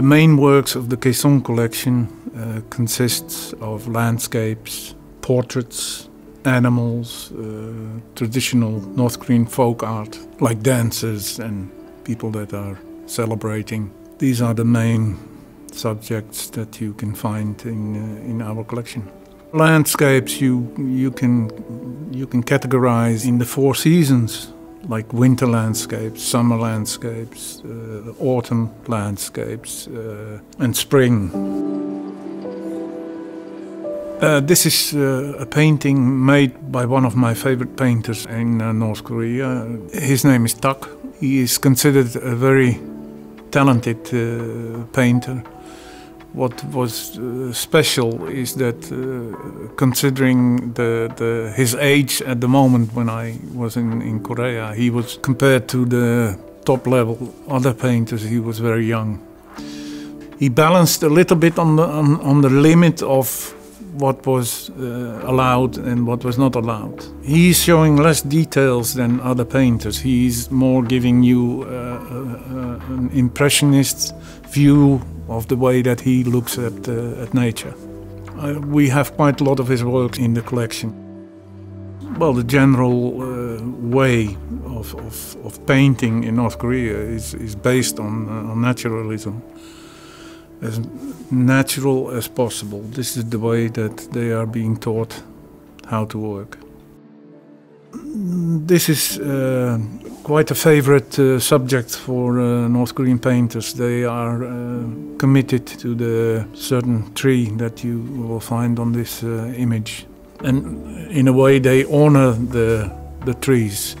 The main works of the Kaesong collection uh, consists of landscapes, portraits, animals, uh, traditional North Korean folk art, like dancers and people that are celebrating. These are the main subjects that you can find in, uh, in our collection. Landscapes you, you, can, you can categorize in the four seasons, like winter landscapes, summer landscapes, uh, autumn landscapes, uh, and spring. Uh, this is uh, a painting made by one of my favorite painters in uh, North Korea. His name is Tak. He is considered a very talented uh, painter. What was uh, special is that, uh, considering the, the, his age at the moment when I was in, in Korea, he was compared to the top level other painters, he was very young. He balanced a little bit on the, on, on the limit of what was uh, allowed and what was not allowed. He's showing less details than other painters. He's more giving you uh, uh, an impressionist view of the way that he looks at, uh, at nature. Uh, we have quite a lot of his work in the collection. Well, the general uh, way of, of, of, painting in North Korea is, is based on, on naturalism as natural as possible. This is the way that they are being taught how to work. This is uh, quite a favorite uh, subject for uh, North Korean painters. They are uh, committed to the certain tree that you will find on this uh, image. And in a way, they honor the, the trees.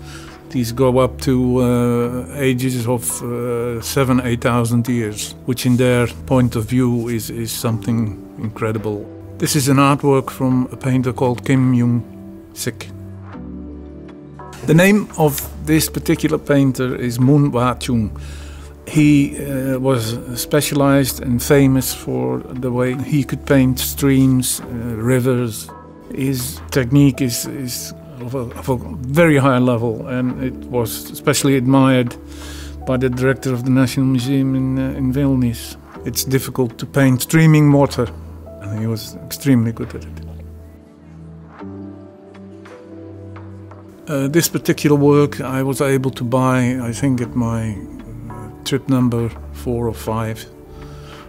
These go up to uh, ages of uh, seven, eight thousand years, which in their point of view is, is something incredible. This is an artwork from a painter called Kim Young Sik. The name of this particular painter is Moon Wa Chung. He uh, was specialized and famous for the way he could paint streams, uh, rivers. His technique is, is of a, of a very high level, and it was especially admired by the director of the National Museum in, uh, in Vilnius. It's difficult to paint streaming water, and he was extremely good at it. Uh, this particular work I was able to buy, I think, at my trip number four or five,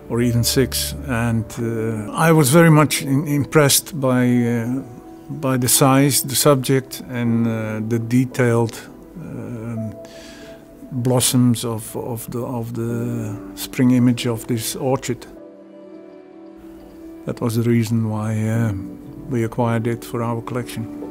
or even six, and uh, I was very much in, impressed by uh, by the size, the subject, and uh, the detailed um, blossoms of, of, the, of the spring image of this orchid. That was the reason why uh, we acquired it for our collection.